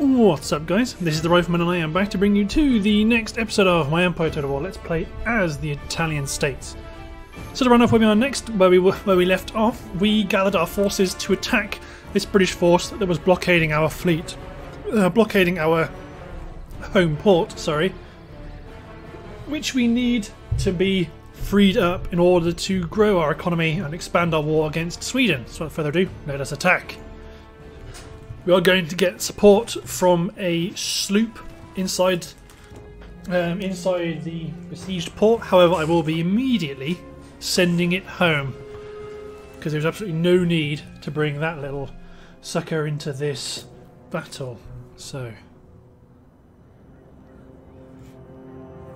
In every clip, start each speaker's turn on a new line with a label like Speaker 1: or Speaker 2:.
Speaker 1: What's up guys, this is the Rifleman and I am back to bring you to the next episode of my Empire Total War Let's Play as the Italian States. So to run off where we are next, where we, were, where we left off, we gathered our forces to attack this British force that was blockading our fleet. Uh, blockading our home port, sorry. Which we need to be freed up in order to grow our economy and expand our war against Sweden. So without further ado, let us attack. We are going to get support from a sloop inside um, inside the besieged port. However, I will be immediately sending it home because there's absolutely no need to bring that little sucker into this battle. So,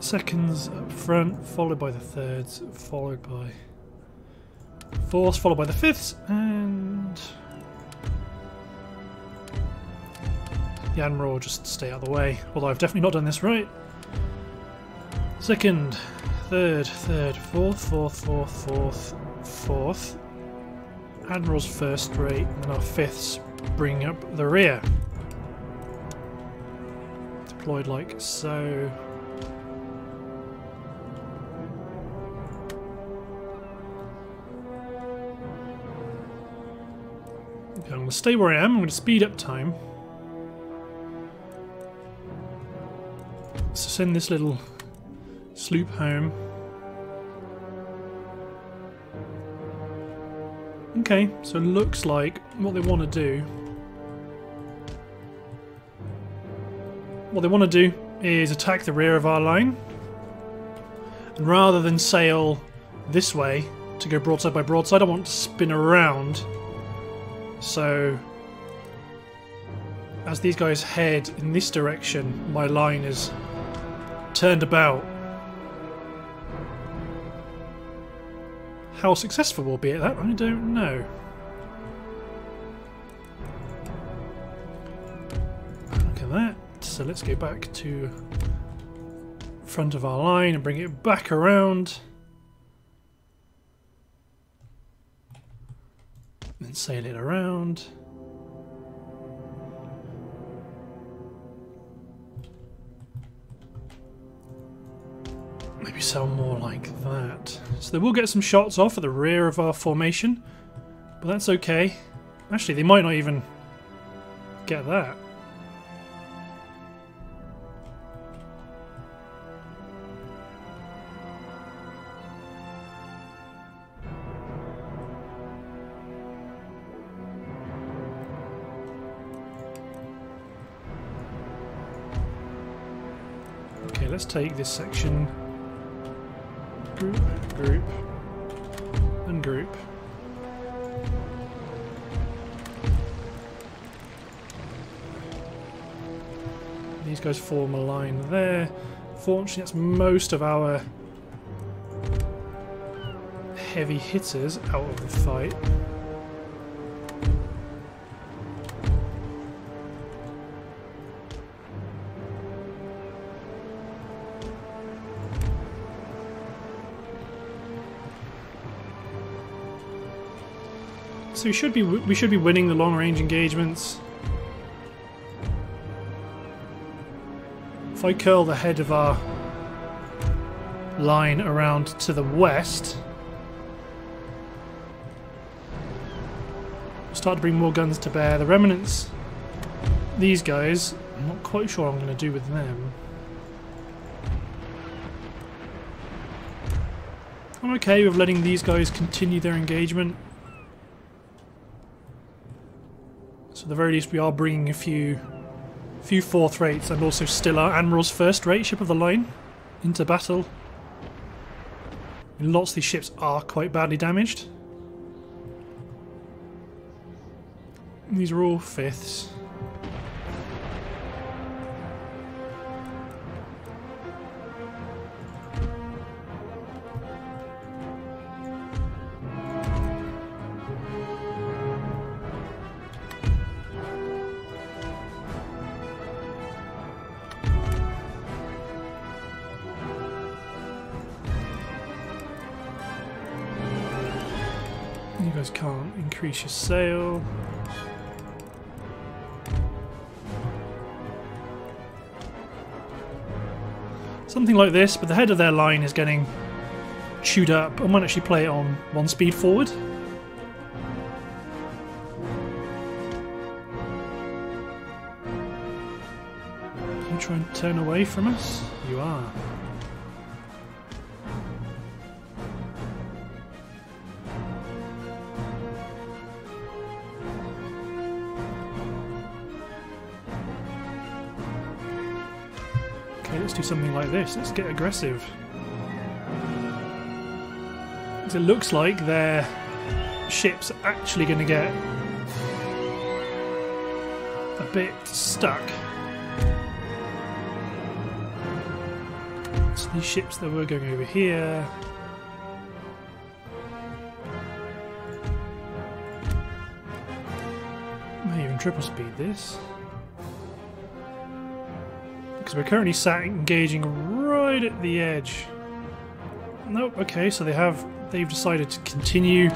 Speaker 1: seconds up front, followed by the thirds, followed by fourths, followed by the fifths, and the Admiral just stay out of the way. Although I've definitely not done this right. Second, third, third, fourth, fourth, fourth, fourth, fourth. Admiral's first rate, and our fifths bring up the rear. Deployed like so. I'm going to stay where I am. I'm going to speed up time. So send this little sloop home. Okay, so it looks like what they want to do... What they want to do is attack the rear of our line. And rather than sail this way to go broadside by broadside, I want to spin around. So as these guys head in this direction, my line is turned about. How successful we'll be at that, I don't know. Look at that. So let's go back to front of our line and bring it back around. And sail it around. Sound more like that. So they will get some shots off at the rear of our formation, but that's okay. Actually, they might not even get that. Okay, let's take this section group, group, and group. These guys form a line there. Fortunately, that's most of our heavy hitters out of the fight. So we should be we should be winning the long range engagements. If I curl the head of our line around to the west, start to bring more guns to bear. The remnants, these guys, I'm not quite sure I'm going to do with them. I'm okay with letting these guys continue their engagement. So at the very least we are bringing a few few fourth rates and also still our Admiral's first rate ship of the line into battle. And lots of these ships are quite badly damaged. These are all fifths. guys can't increase your sale. Something like this, but the head of their line is getting chewed up. I might actually play it on one speed forward. Try and turn away from us? You are. Something like this. Let's get aggressive. It looks like their ship's are actually going to get a bit stuck. So these ships that were going over here. May even triple speed this. We're currently sat engaging right at the edge. Nope, okay, so they have they've decided to continue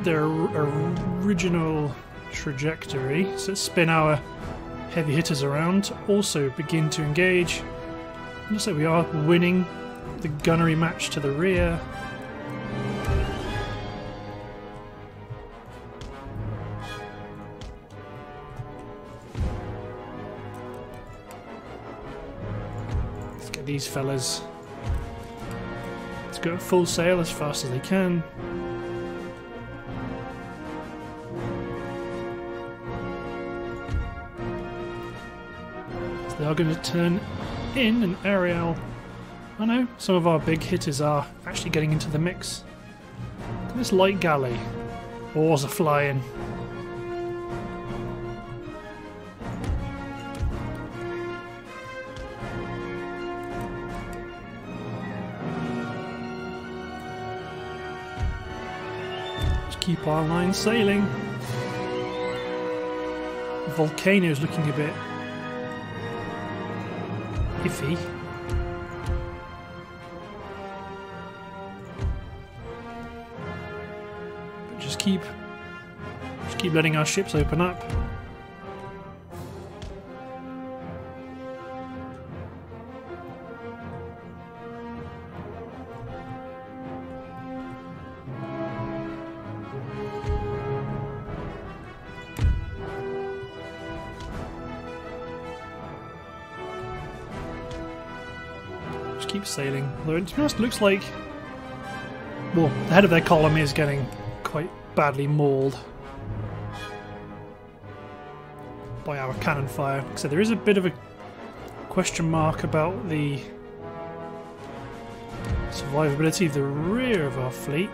Speaker 1: their original trajectory. So let's spin our heavy hitters around, to also begin to engage. Looks like we are winning the gunnery match to the rear. These fellas Let's go full sail as fast as they can. So they are going to turn in an Ariel. I know, some of our big hitters are actually getting into the mix. This light galley. Oars are flying. Keep our line sailing. Volcano is looking a bit iffy. But just keep just keep letting our ships open up. Keep sailing. Although it just looks like... Well, the head of their column is getting quite badly mauled by our cannon fire. So there is a bit of a question mark about the survivability of the rear of our fleet.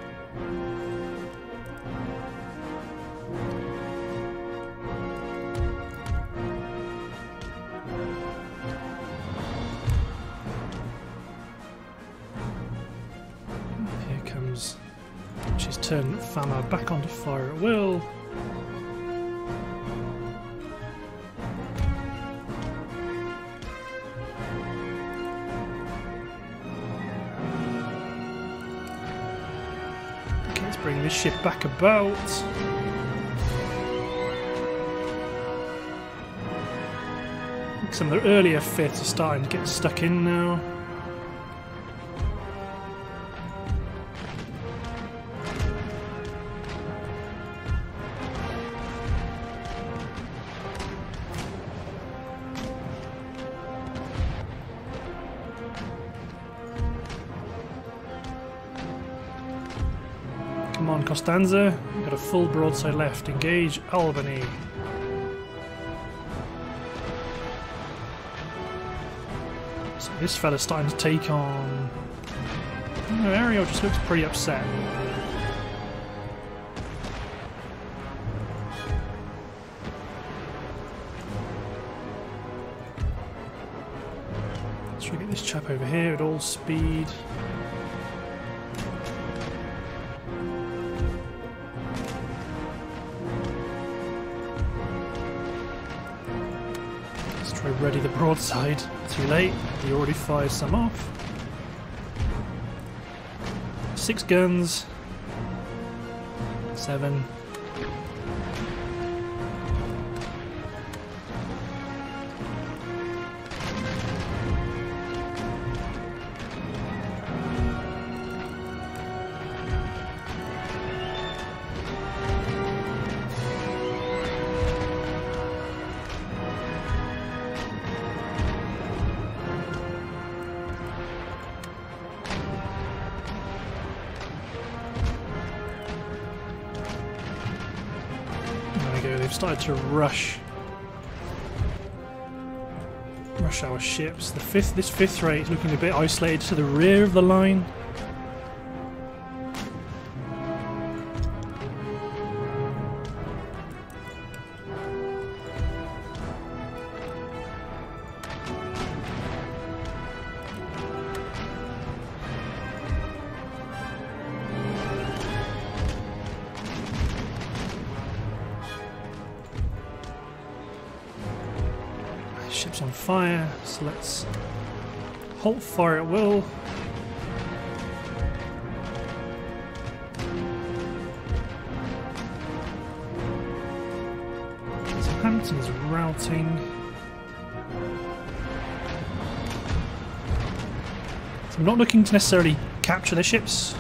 Speaker 1: Turn Fama back onto fire at will. Okay, let's bring this ship back about. Some of the earlier fifths are starting to get stuck in now. Costanza. We've got a full broadside left. Engage Albany. So this fella's starting to take on... Ariel just looks pretty upset. Let's try to get this chap over here at all speed. The broadside. Too late, he already fired some off. Six guns. Seven. To rush rush our ships. The fifth, this fifth rate is looking a bit isolated to the rear of the line. Halt fire at will. Southampton's routing. So I'm not looking to necessarily capture the ships.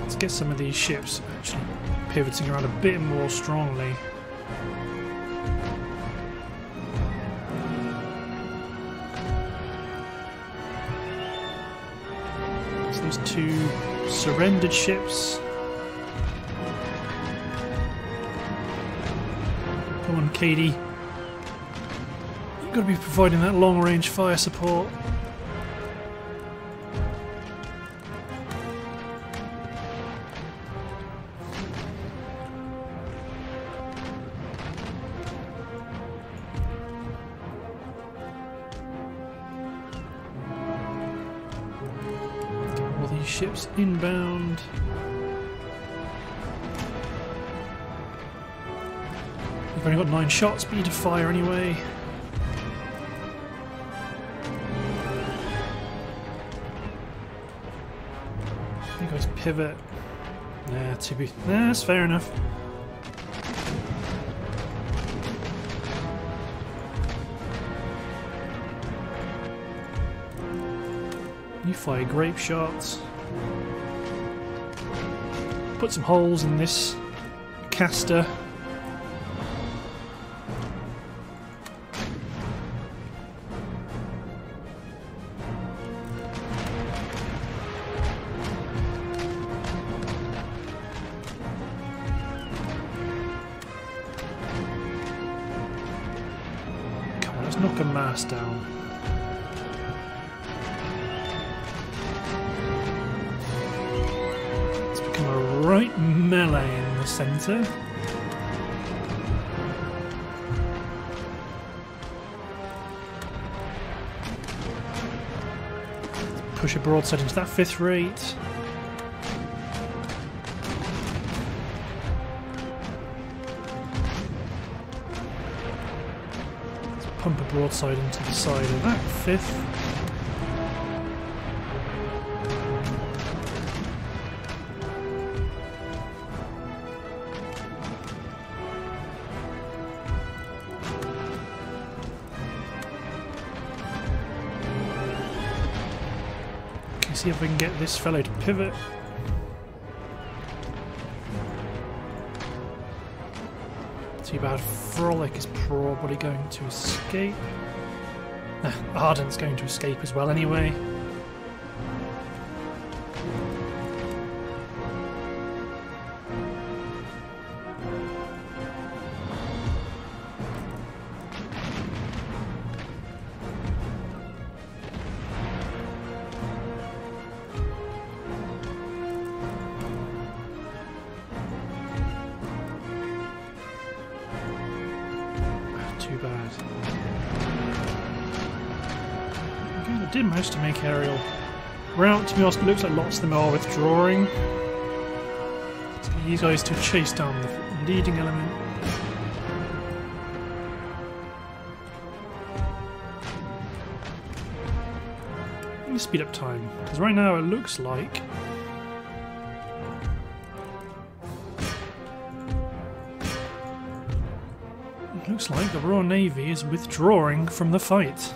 Speaker 1: Let's get some of these ships actually pivoting around a bit more strongly. Surrendered ships. Come on, Katie. You've got to be providing that long range fire support. Ships inbound. We've only got nine shots, but you need to fire anyway. You guys pivot. Nah, to be. Nah, that's fair enough. You fire grape shots. Put some holes in this caster. Into that fifth rate. Pump a broadside into the side of that fifth. See if we can get this fellow to pivot. Too bad Frolic is probably going to escape. Ardent's going to escape as well anyway. Looks like lots of them are withdrawing. So you guys to chase down the leading element. Let me speed up time, because right now it looks like It looks like the Royal Navy is withdrawing from the fight.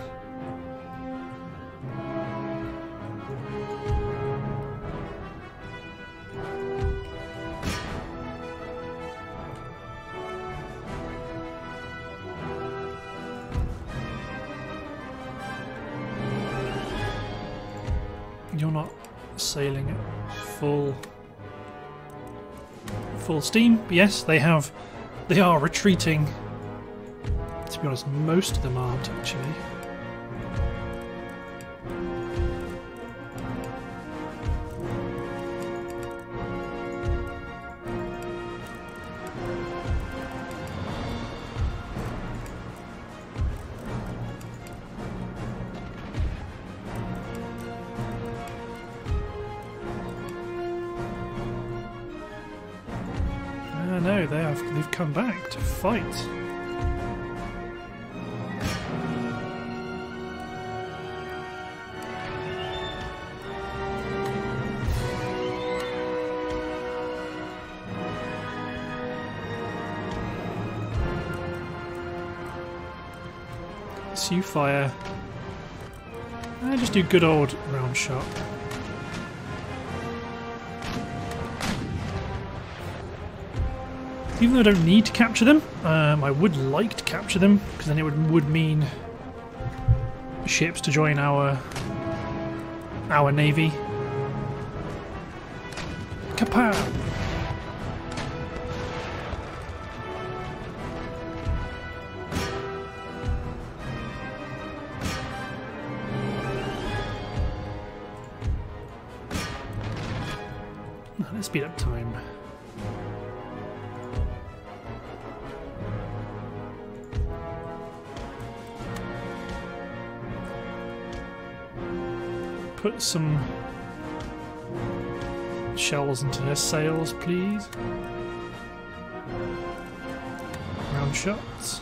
Speaker 1: you're not sailing at full full steam. But yes, they have they are retreating. To be honest, most of them aren't actually. Fight. So you fire. I just do good old round shot. Even though I don't need to capture them, um, I would like to capture them because then it would would mean ships to join our our navy. Kapow! Let's speed up Put some shells into her sails, please. Round shots.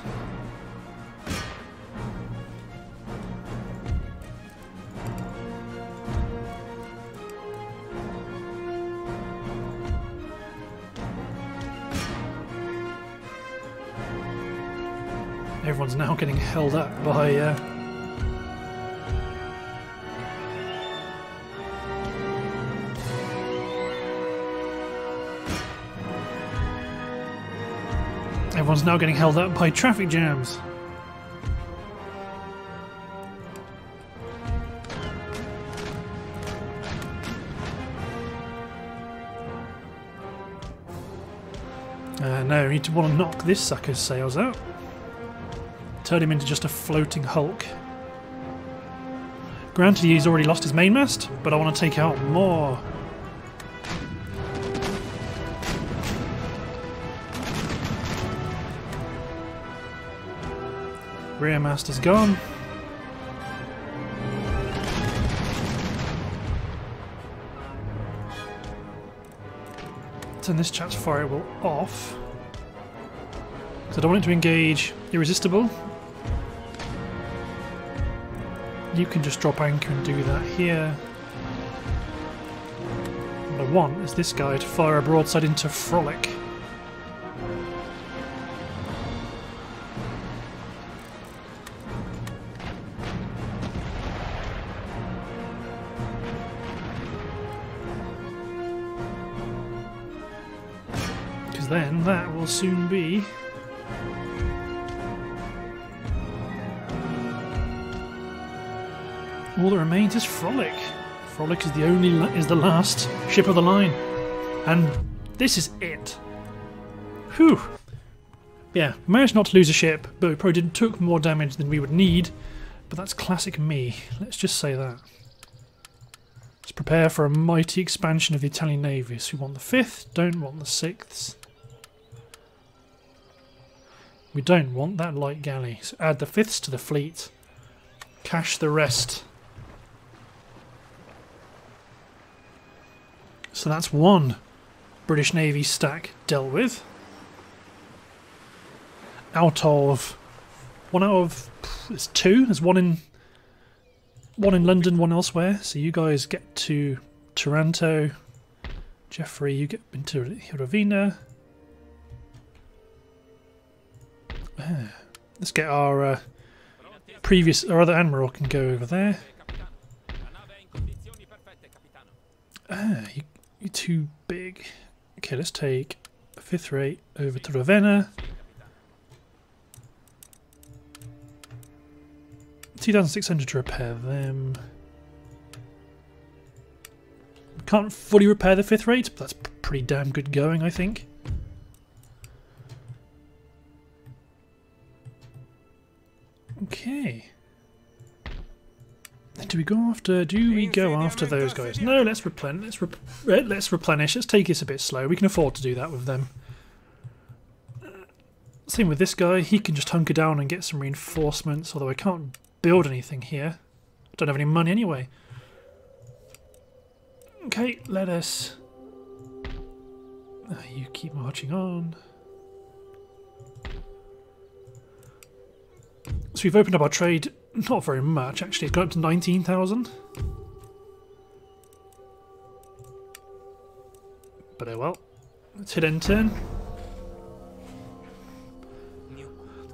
Speaker 1: Everyone's now getting held up by uh, Everyone's now getting held up by traffic jams. Uh, no, to want to knock this sucker's sails out. Turn him into just a floating hulk. Granted, he's already lost his mainmast, but I want to take out more. Rear mast is gone. Turn this chap's firewall off. Because I don't want it to engage irresistible. You can just drop anchor and do that here. What I want is this guy to fire a broadside into Frolic. Soon be All that remains is Frolic. Frolic is the only is the last ship of the line, and this is it. Whew. Yeah, managed not to lose a ship, but we probably did, took more damage than we would need. But that's classic me. Let's just say that. Let's prepare for a mighty expansion of the Italian navy. So we want the fifth, don't want the sixth. We don't want that light galley. So add the fifths to the fleet. Cash the rest. So that's one British Navy stack dealt with. Out of one out of there's two. There's one in one in London, one elsewhere. So you guys get to Toronto. Jeffrey, you get into Hirovina. Let's get our uh, previous, our other admiral can go over there. Ah, you, you're too big. Okay, let's take fifth rate over to Ravenna. 2,600 to repair them. Can't fully repair the fifth rate, but that's pretty damn good going, I think. Do we go after? Do we go after those guys? No, let's replen. Let's rep let's replenish. Let's take this a bit slow. We can afford to do that with them. Same with this guy. He can just hunker down and get some reinforcements. Although I can't build anything here. I don't have any money anyway. Okay, let us. Uh, you keep marching on. So we've opened up our trade, not very much actually, it's gone up to 19,000. But oh well. Let's hit end turn.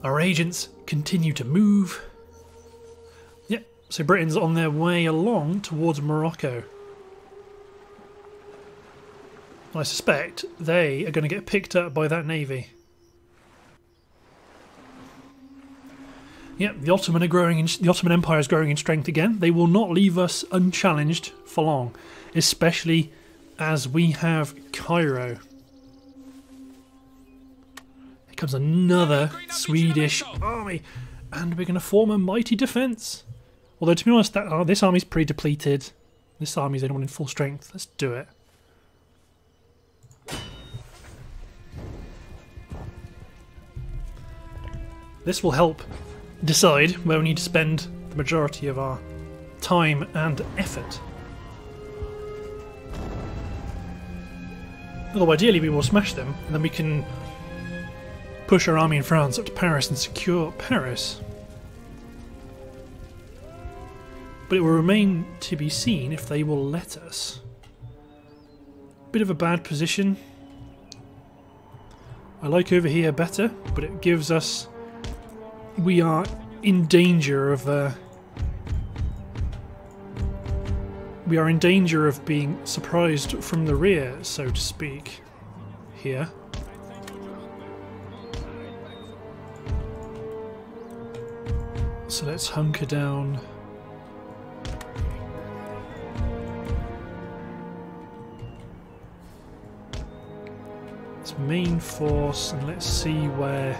Speaker 1: Our agents continue to move. Yep, so Britain's on their way along towards Morocco. I suspect they are going to get picked up by that navy. Yep, the Ottoman are growing. In, the Ottoman Empire is growing in strength again. They will not leave us unchallenged for long, especially as we have Cairo. Here comes another Swedish army, and we're going to form a mighty defence. Although to be honest, that uh, this army's pretty depleted. This army's anyone in full strength. Let's do it. This will help decide where we need to spend the majority of our time and effort. Although ideally we will smash them, and then we can push our army in France up to Paris and secure Paris. But it will remain to be seen if they will let us. Bit of a bad position. I like over here better, but it gives us we are in danger of uh, we are in danger of being surprised from the rear, so to speak, here. So let's hunker down. It's main force and let's see where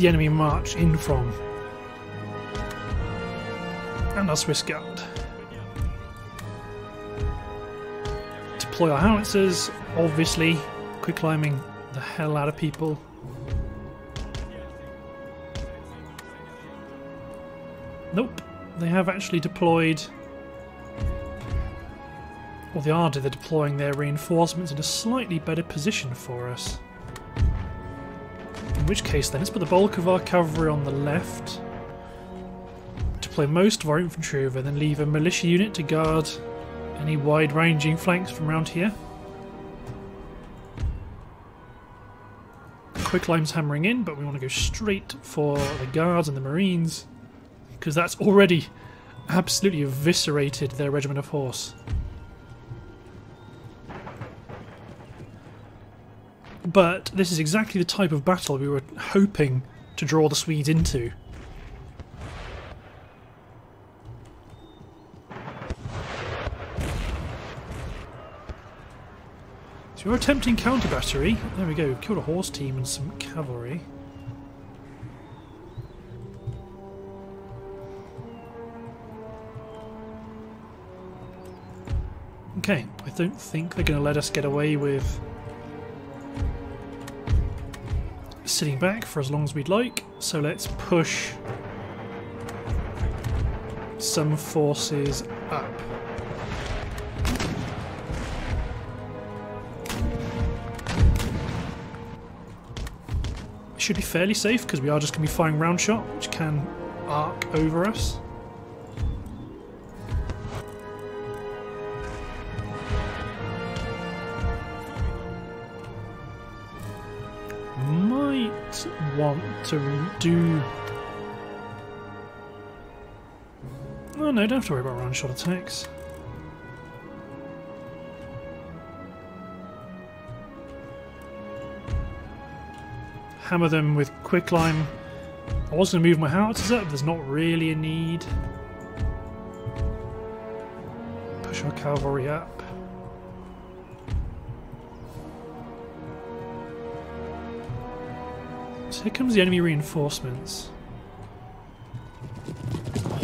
Speaker 1: the enemy march in from. And our Swiss Guard. Deploy our howitzers, obviously, quick climbing the hell out of people. Nope, they have actually deployed or they are they're deploying their reinforcements in a slightly better position for us. Which case then, let's put the bulk of our cavalry on the left, deploy most of our infantry over, then leave a militia unit to guard any wide-ranging flanks from around here. Quicklime's hammering in, but we want to go straight for the guards and the marines, because that's already absolutely eviscerated their regiment of horse. But this is exactly the type of battle we were hoping to draw the Swedes into. So we're attempting counter battery. There we go, killed a horse team and some cavalry. Okay, I don't think they're going to let us get away with sitting back for as long as we'd like, so let's push some forces up. It should be fairly safe because we are just going to be firing round shot, which can arc over us. To do... Oh no, don't have to worry about round shot attacks. Hammer them with quicklime. I was going to move my howitzers up, there's not really a need. Push our cavalry up. Here comes the enemy reinforcements.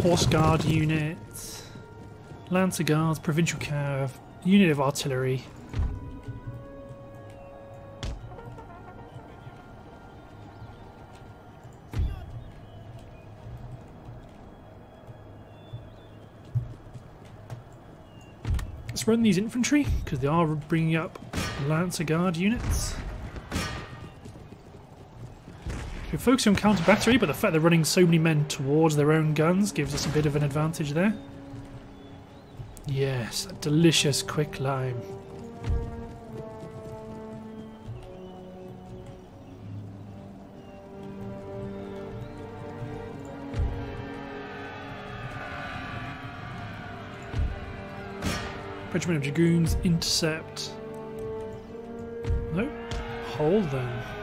Speaker 1: Horse Guard unit, Lancer Guards, Provincial Cav, unit of artillery. Let's run these infantry because they are bringing up Lancer Guard units. We're focusing on counter battery, but the fact they're running so many men towards their own guns gives us a bit of an advantage there. Yes, delicious quick lime. Regiment of Dragoons intercept. No, hold them.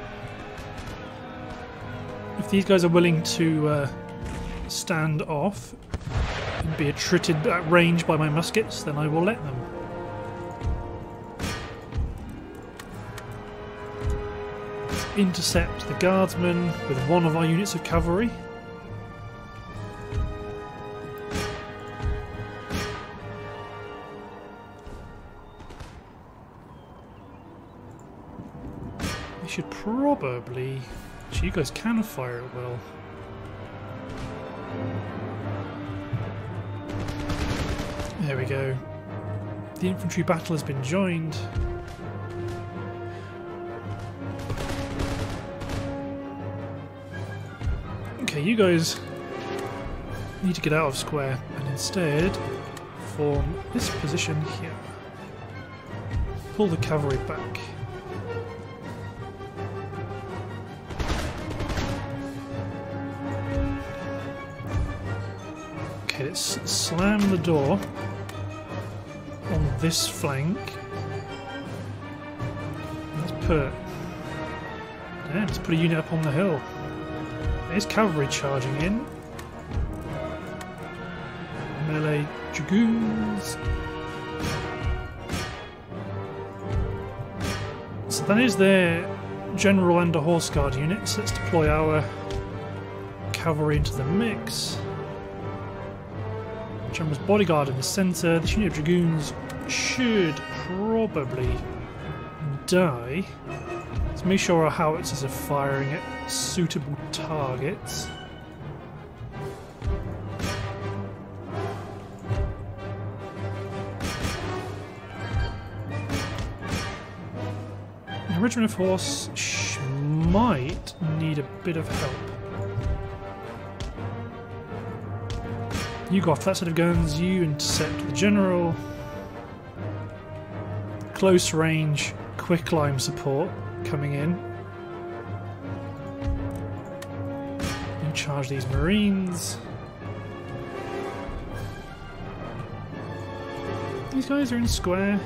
Speaker 1: If these guys are willing to uh, stand off and be attrited at range by my muskets, then I will let them. intercept the guardsmen with one of our units of cavalry. We should probably... You guys can fire it well. There we go. The infantry battle has been joined. Okay, you guys need to get out of square and instead form this position here. Pull the cavalry back. Let's slam the door on this flank. Let's put... Yeah, let's put a unit up on the hill. There's cavalry charging in. Melee dragoons. So that is their general and a horse guard units. Let's deploy our cavalry into the mix. General's bodyguard in the centre. This unit of dragoons should probably die. Let's make sure our howitzers are firing at suitable targets. Regiment of horse might need a bit of help. You go off that set of guns, you intercept the general. Close range, quicklime support coming in. You charge these marines. These guys are in square.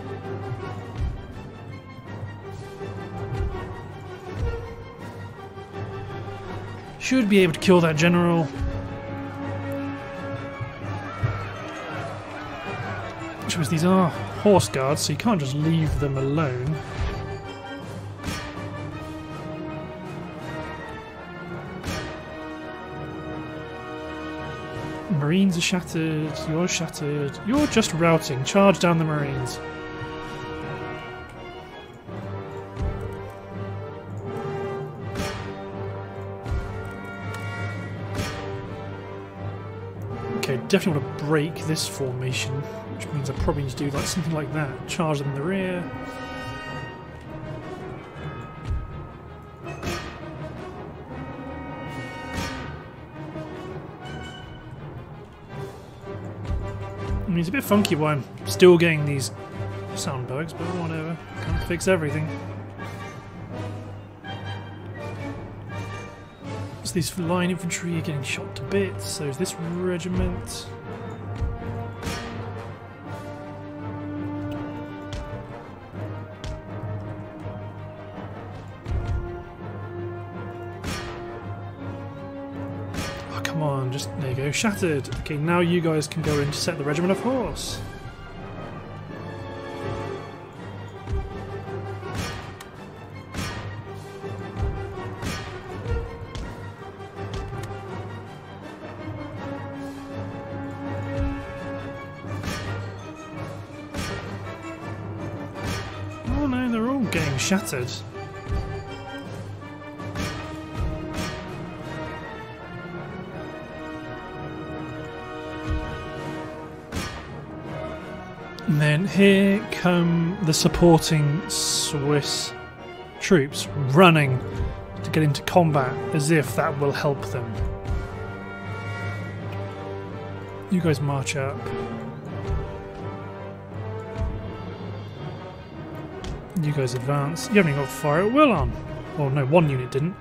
Speaker 1: Should be able to kill that general. Which means these are horse guards, so you can't just leave them alone. Marines are shattered, you're shattered, you're just routing, charge down the Marines. Okay, definitely want to break this formation, means I probably need to do like something like that. Charge them in the rear. I mean, it's a bit funky why I'm still getting these sound bugs, but whatever. Can't fix everything. So these line infantry are getting shot to bits. So is this regiment? Come on, just there you go. Shattered. Okay, now you guys can go in to set the regiment of horse. Oh no, they're all getting shattered. Then here come the supporting Swiss troops running to get into combat as if that will help them. You guys march up. You guys advance. You haven't got fire at will on. Well, no, one unit didn't.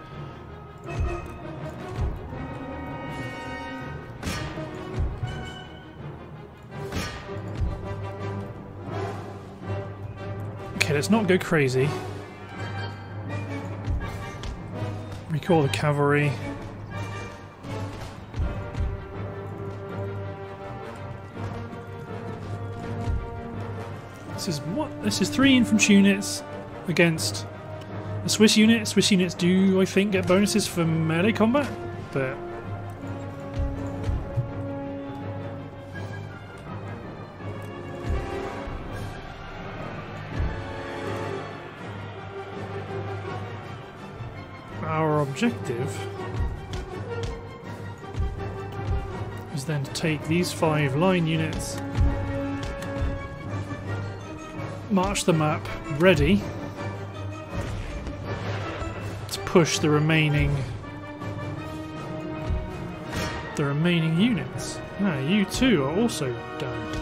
Speaker 1: Let's not go crazy. Recall the cavalry. This is what? This is three infantry units against a Swiss unit. Swiss units do, I think, get bonuses for melee combat, but objective is then to take these five line units, march them up ready to push the remaining the remaining units. Now you two are also done.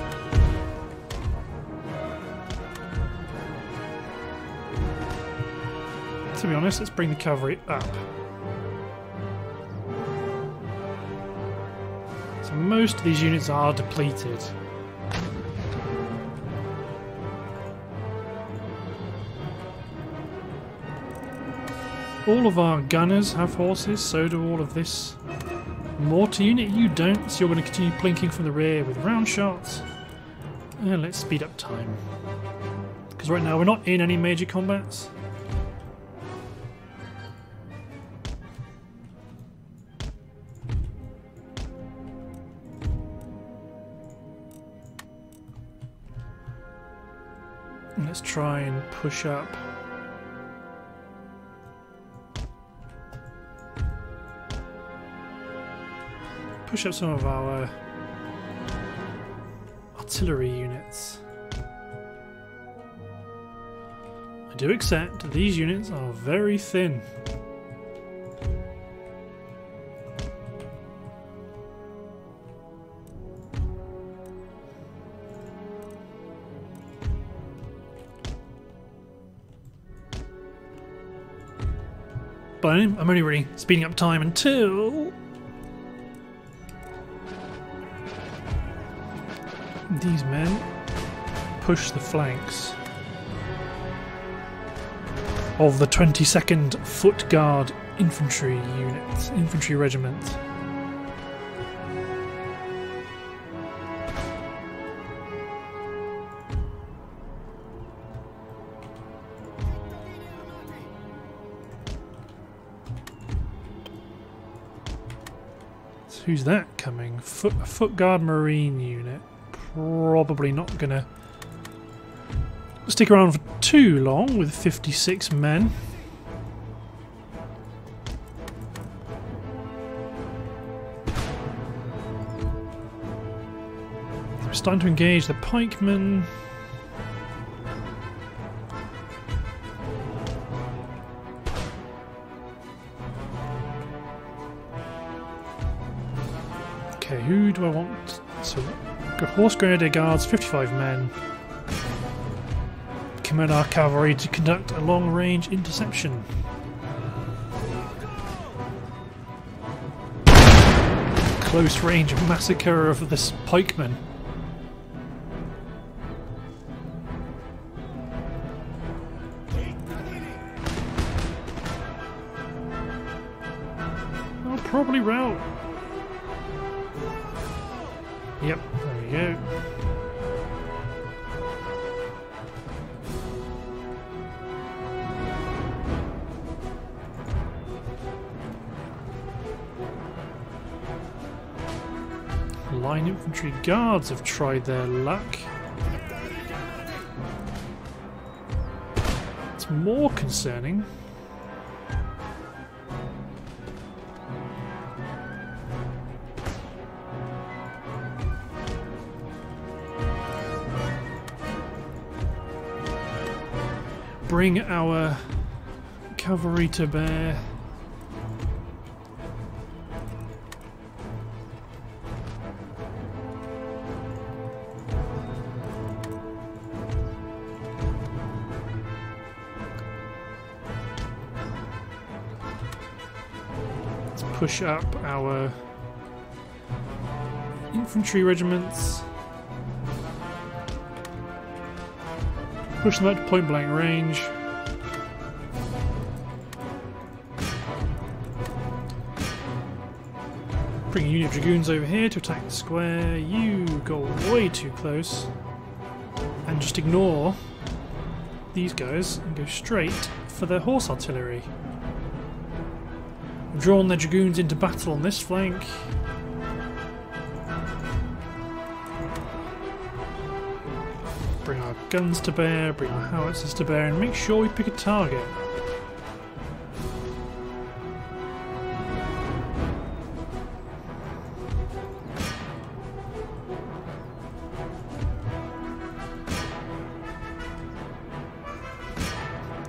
Speaker 1: To be honest, let's bring the cavalry up. Most of these units are depleted. All of our gunners have horses, so do all of this mortar unit. You don't, so you're going to continue plinking from the rear with round shots. And let's speed up time. Because right now we're not in any major combats. Let's try and push up. Push up some of our artillery units. I do accept these units are very thin. But I'm only really speeding up time until these men push the flanks of the 22nd Foot Guard Infantry Unit, Infantry Regiment. Who's that coming? Foot, Foot Guard Marine Unit. Probably not gonna stick around for too long with 56 men. We're starting to engage the pikemen. Okay, who do I want? So, Horse Grenadier Guards, 55 men. Command our cavalry to conduct a long-range interception. Close range massacre of this pikeman. Guards have tried their luck. It's more concerning. Bring our cavalry to bear. Push up our infantry regiments. Push them out to point blank range. Bring a unit of dragoons over here to attack the square. You go way too close. And just ignore these guys and go straight for their horse artillery. Drawn their dragoons into battle on this flank. Bring our guns to bear, bring our howitzers to bear, and make sure we pick a target.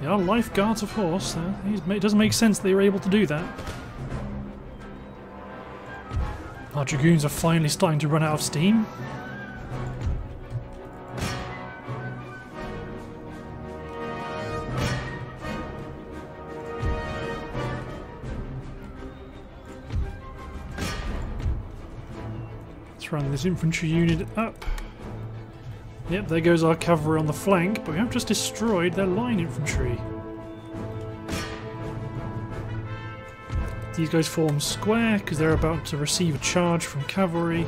Speaker 1: They are lifeguards of horse. Uh, it doesn't make sense they were able to do that. Dragoons are finally starting to run out of steam. Let's run this infantry unit up. Yep, there goes our cavalry on the flank, but we have just destroyed their line infantry. These guys form square because they're about to receive a charge from cavalry.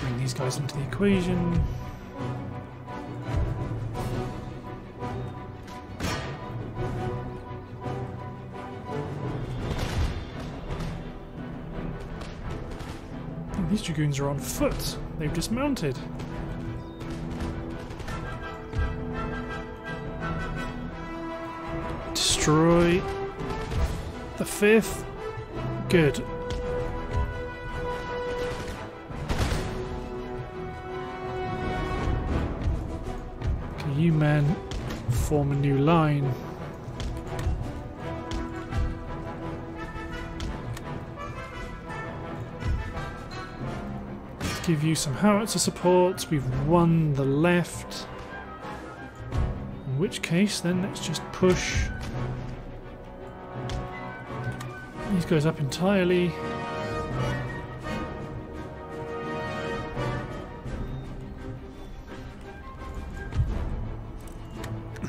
Speaker 1: Bring these guys into the equation. Dragoons are on foot. They've dismounted. Destroy the fifth. Good. Okay, you men form a new line. Give you some howitzer support. We've won the left. In which case, then let's just push these guys up entirely.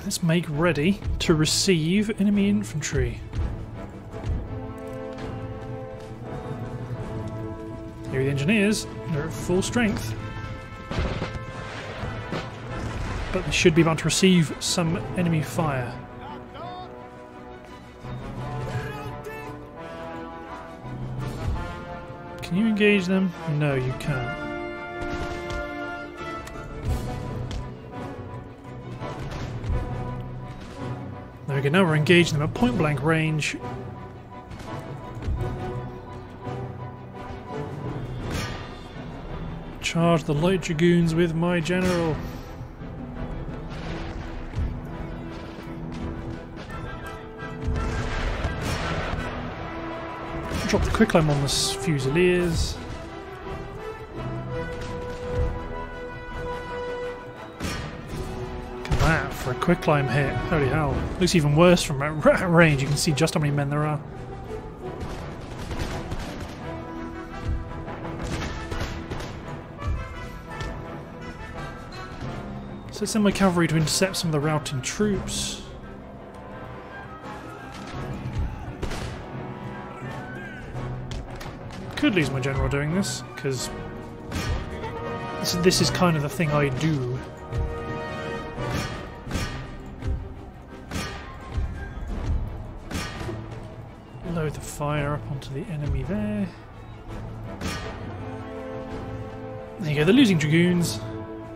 Speaker 1: Let's make ready to receive enemy infantry. Are engineers. They're at full strength. But they should be about to receive some enemy fire. Can you engage them? No, you can't. There we go, now we're engaging them at point blank range. Charge the light dragoons with my general. Drop the quicklime on the fusiliers. Look at that for a quicklime hit. Holy hell. Looks even worse from range. You can see just how many men there are. So send my cavalry to intercept some of the routing troops. Could lose my general doing this, because this, this is kind of the thing I do. load the fire up onto the enemy there. There you go, they're losing Dragoons.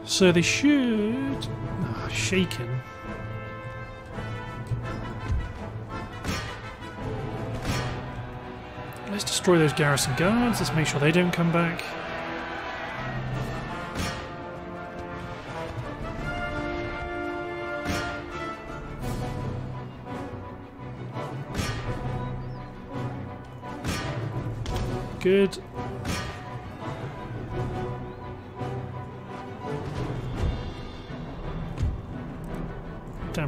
Speaker 1: So they should... Oh, shaken. Let's destroy those garrison guards. Let's make sure they don't come back. Good.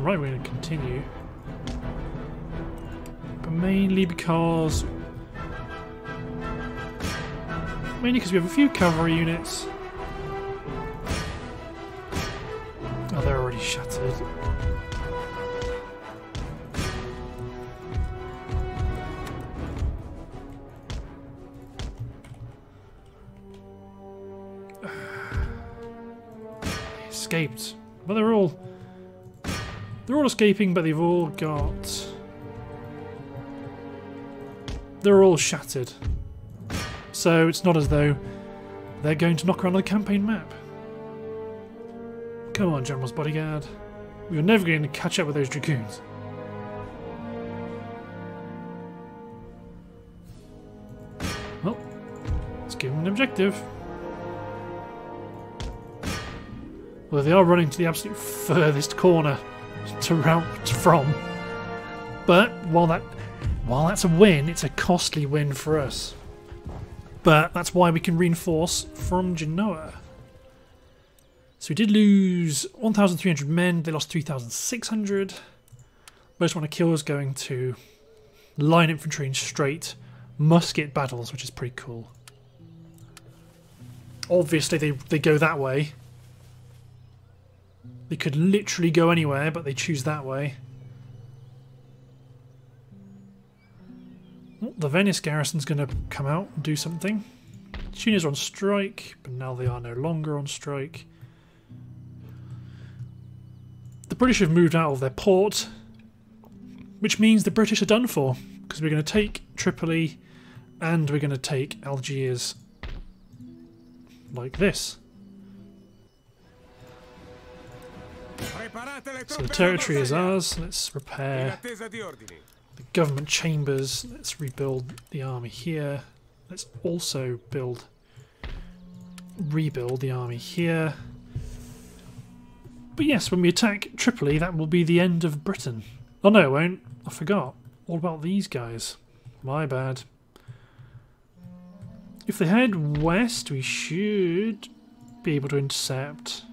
Speaker 1: Right we're going to continue. But mainly because... Mainly because we have a few cavalry units. Escaping, but they've all got they're all shattered. So it's not as though they're going to knock around on the campaign map. Come on, General's bodyguard. We are never going to catch up with those dragoons. Well, let's give them an objective. Well, they are running to the absolute furthest corner to route from. But while that while that's a win, it's a costly win for us. But that's why we can reinforce from Genoa. So we did lose 1,300 men, they lost 3,600. Most to kill is going to line infantry and straight musket battles, which is pretty cool. Obviously they, they go that way, they could literally go anywhere, but they choose that way. Well, the Venice garrison's going to come out and do something. Tunis are on strike, but now they are no longer on strike. The British have moved out of their port, which means the British are done for, because we're going to take Tripoli and we're going to take Algiers like this. So the territory is ours. Let's repair the government chambers. Let's rebuild the army here. Let's also build, rebuild the army here. But yes, when we attack Tripoli, that will be the end of Britain. Oh no, it won't. I forgot. What about these guys? My bad. If they head west, we should be able to intercept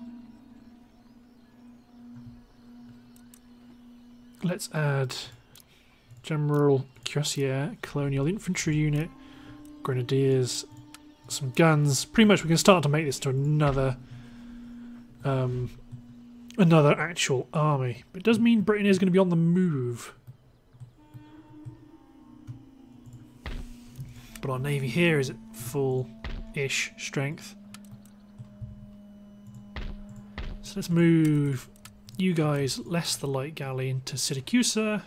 Speaker 1: Let's add General Cuirassier, Colonial Infantry Unit, Grenadiers, some guns. Pretty much we can start to make this to another um, another actual army. But it does mean Britain is going to be on the move. But our navy here is at full-ish strength. So let's move you guys less the light galley into Siracusa.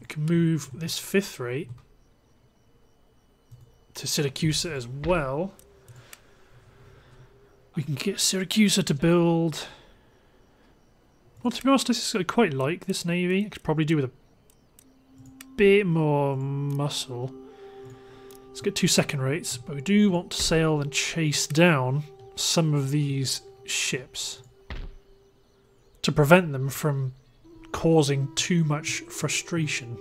Speaker 1: We can move this fifth rate to Siracusa as well. We can get Siracusa to build... Well, to be honest, I quite like this navy. I could probably do with a bit more muscle. Let's get two second rates, but we do want to sail and chase down some of these ships to prevent them from causing too much frustration.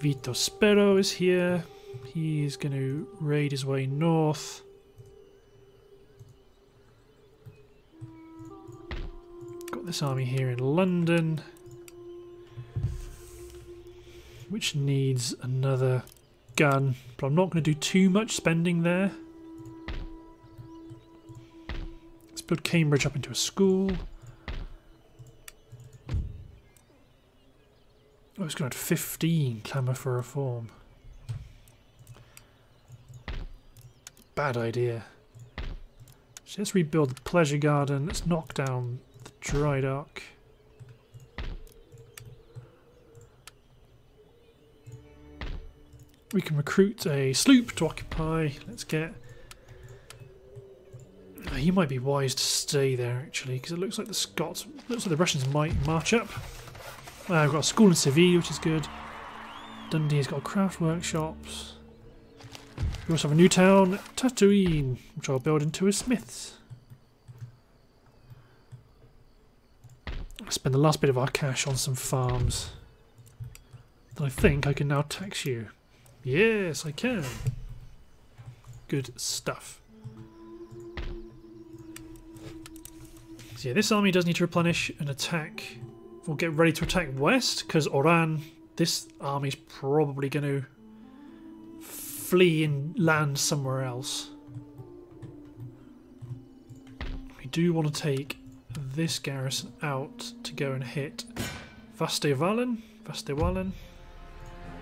Speaker 1: Vito Spero is here. He's going to raid his way north. Got this army here in London, which needs another gun, but I'm not going to do too much spending there. Let's build Cambridge up into a school. Oh, it's going to have 15 clamour for reform. Bad idea. So let's rebuild the pleasure garden. Let's knock down the dry dock. We can recruit a sloop to occupy. Let's get. Uh, you might be wise to stay there actually, because it looks like the Scots, looks like the Russians might march up. Uh, I've got a school in Seville, which is good. Dundee's got craft workshops. We also have a new town, Tatooine, which I'll build into a smith's. Spend the last bit of our cash on some farms. Then I think I can now tax you. Yes, I can. Good stuff. So yeah, this army does need to replenish and attack. We'll get ready to attack west, because Oran, this army's probably going to flee and land somewhere else. We do want to take this garrison out to go and hit Vastevalen. Vastevalen.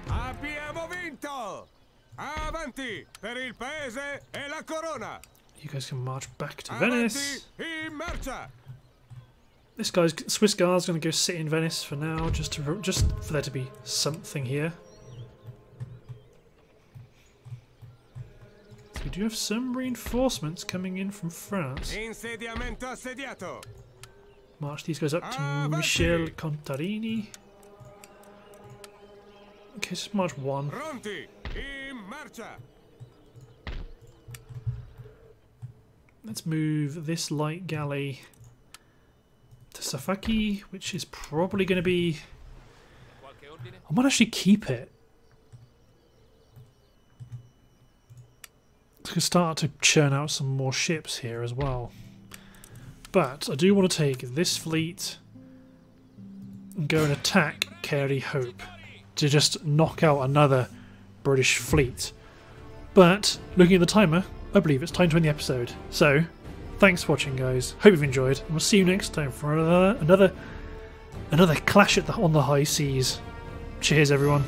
Speaker 2: Abbiamo vinto! Avanti per il paese e la corona!
Speaker 1: You guys can march back to
Speaker 2: Avanti
Speaker 1: Venice.
Speaker 2: in marcia!
Speaker 1: This guy's Swiss Guard's going to go sit in Venice for now, just to just for there to be something here. So we do have some reinforcements coming in from France.
Speaker 2: Insediamento assediato!
Speaker 1: March these guys up to
Speaker 2: Avanti!
Speaker 1: Michel Contarini. Okay, just march one.
Speaker 2: Pronti in marcia!
Speaker 1: Let's move this light galley to Safaki, which is probably going to be. I might actually keep it. To start to churn out some more ships here as well. But I do want to take this fleet and go and attack Carey Hope to just knock out another British fleet. But looking at the timer, I believe it's time to end the episode. So, thanks for watching, guys. Hope you've enjoyed, and we'll see you next time for another another another clash at the, on the high seas. Cheers, everyone.